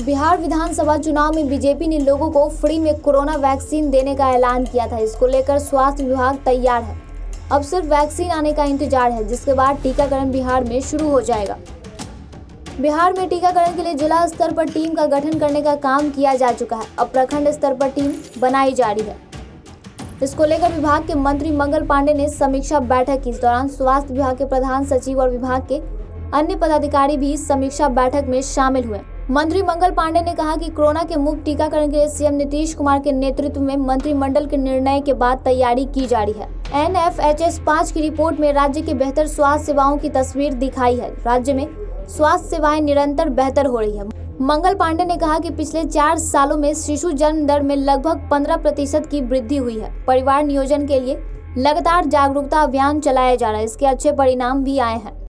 विधानसभा चुनाव में बीजेपी ने लोगों को फ्री में कोरोना वैक्सीन देने का ऐलान किया था। इसको लेकर स्वास्थ्य विभाग तैयार है। अब सिर्फ़ वैक्सीन आने का इंतज़ार है, जिसके बाद टीकाकरण बिहार में शुरू हो जाएगा। बिहार में टीकाकरण के लिए जिला स्तर पर टीम का गठन करने का काम किया जा चुका है। अब प्रखंड स्तर पर टीम बनाई जा रही है। इसको लेकर विभाग के मंत्री मंगल पांडे ने समीक्षा बैठक की। इस दौरान स्वास्थ्य विभाग के प्रधान सचिव और विभाग के अन्य पदाधिकारी भी समीक्षा बैठक में शामिल हुए। मंत्री मंगल पांडे ने कहा कि कोरोना के मुफ़्त टीकाकरण के लिए सीएम नीतीश कुमार के नेतृत्व में मंत्रिमंडल के निर्णय के बाद तैयारी की जा रही है। एन एफ़ एच एस पाँच की रिपोर्ट में राज्य के बेहतर स्वास्थ्य सेवाओं की तस्वीर दिखाई है। राज्य में स्वास्थ्य सेवाएँ निरंतर बेहतर हो रही है। मंगल पांडे ने कहा कि पिछले चार सालों में शिशु जन्म दर में लगभग 15 प्रतिशत की वृद्धि हुई है। परिवार नियोजन के लिए लगातार जागरूकता अभियान चलाया जा रहा है। इसके अच्छे परिणाम भी आए हैं।